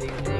reality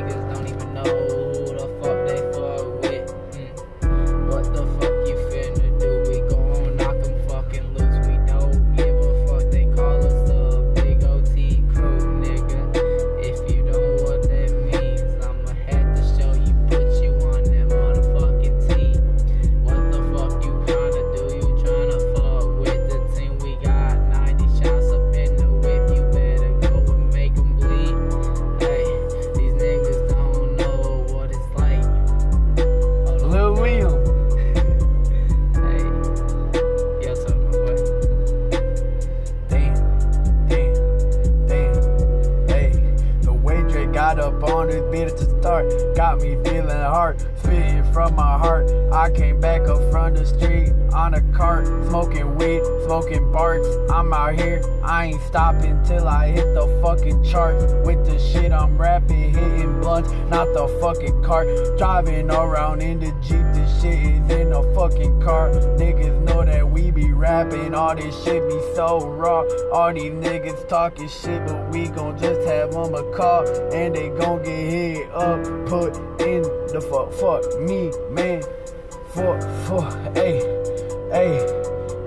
to start. Got me feeling hard, spitting from my heart. I came back up from the street on a cart, smoking weed, smoking barks. I'm out here, I ain't stopping till I hit the fucking charts. With the shit I'm rapping, hitting blunts, not the fucking cart. Driving around in the Jeep, this shit is in a fucking car. Niggas know that we be rapping, all this shit be so raw. All these niggas talking shit, but we gon' just have them a call, and they gon' get hit up, put in the fuck, fuck me, man. Fuck, fuck, hey, hey,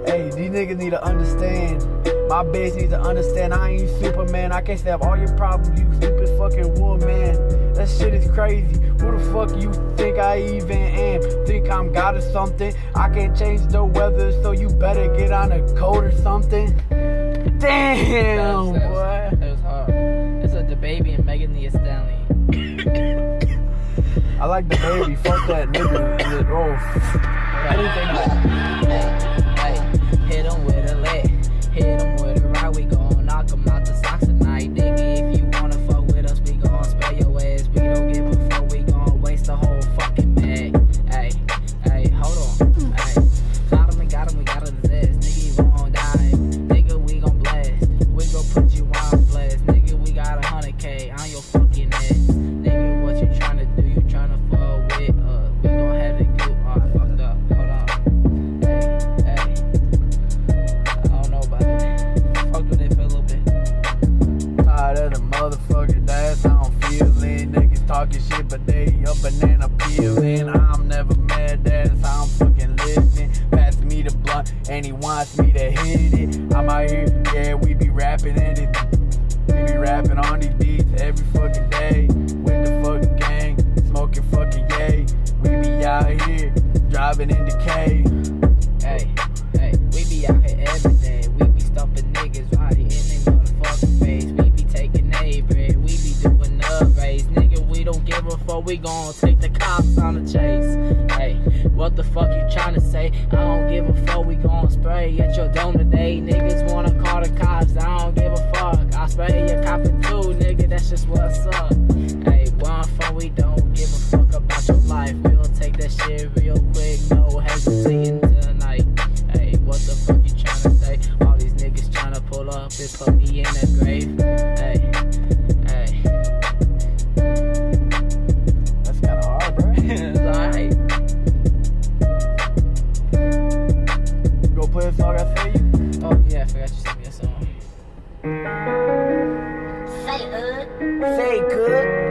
hey, these niggas need to understand. My bitch needs to understand I ain't Superman. I can't solve all your problems, you stupid fucking woman. That shit is crazy. Who the fuck you think I even am? Think I'm God or something? I can't change the weather, so you better get on a coat or something. Damn, That was- that was- boy. Like the baby. Fuck that nigga. Oh, anything. Talking shit, but they a banana peeling. I'm never mad, that's how I'm fucking living. Pass me the blunt, and he wants me to hit it. I'm out here, yeah, we be rapping and it. We be rapping on these beats every fucking We gon' take the cops on the chase. Hey, what the fuck you tryna say? I don't give a fuck. We gon' spray at your dome today. Niggas wanna call the cops. I don't give a fuck. I spray your copping too, nigga. That's just what's up. Hey, one fun. We don't give a fuck about your life. We'll take that shit real quick. No hesitating tonight. Hey, what the fuck you tryna say? All these niggas tryna pull up and put me in a grave. just me a song. Say good. Say good.